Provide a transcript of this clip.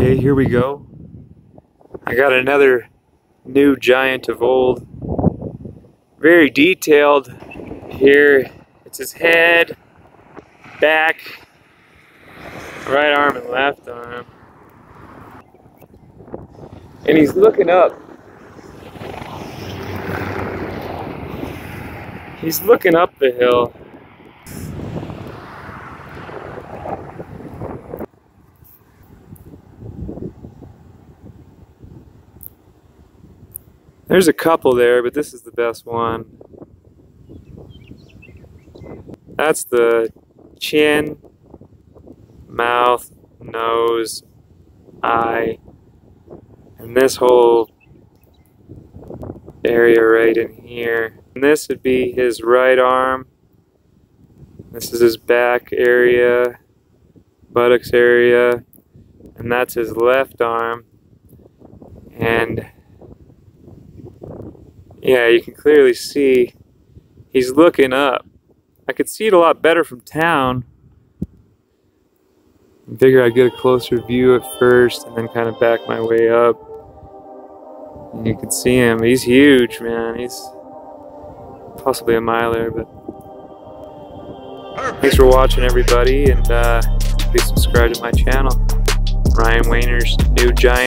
Okay, here we go. I got another new giant of old. Very detailed here. It's his head, back, right arm and left arm. And he's looking up. He's looking up the hill. There's a couple there, but this is the best one. That's the chin, mouth, nose, eye, and this whole area right in here. And this would be his right arm. This is his back area, buttocks area, and that's his left arm. And yeah, you can clearly see he's looking up. I could see it a lot better from town. I figure I'd get a closer view at first and then kind of back my way up. And you can see him. He's huge, man. He's possibly a miler, but thanks for watching, everybody, and uh, please subscribe to my channel. Ryan Wehner's New Giant.